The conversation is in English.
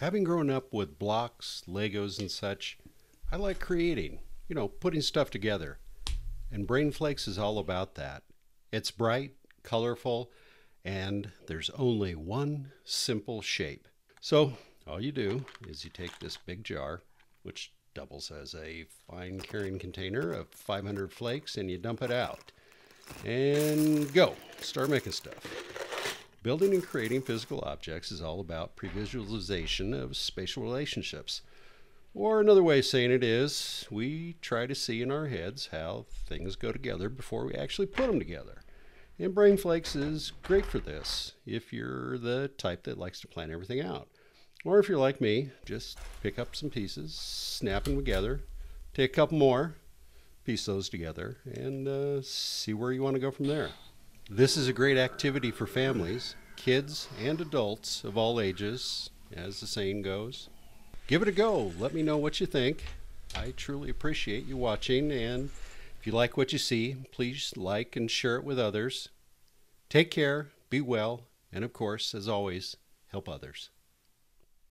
Having grown up with blocks, Legos, and such, I like creating, you know, putting stuff together. And Brain Flakes is all about that. It's bright, colorful, and there's only one simple shape. So all you do is you take this big jar, which doubles as a fine carrying container of 500 flakes, and you dump it out. And go. Start making stuff. Building and creating physical objects is all about previsualization of spatial relationships. Or another way of saying it is, we try to see in our heads how things go together before we actually put them together. And Brain Flakes is great for this if you're the type that likes to plan everything out. Or if you're like me, just pick up some pieces, snap them together, take a couple more, piece those together, and uh, see where you want to go from there. This is a great activity for families, kids, and adults of all ages, as the saying goes. Give it a go. Let me know what you think. I truly appreciate you watching, and if you like what you see, please like and share it with others. Take care, be well, and of course, as always, help others.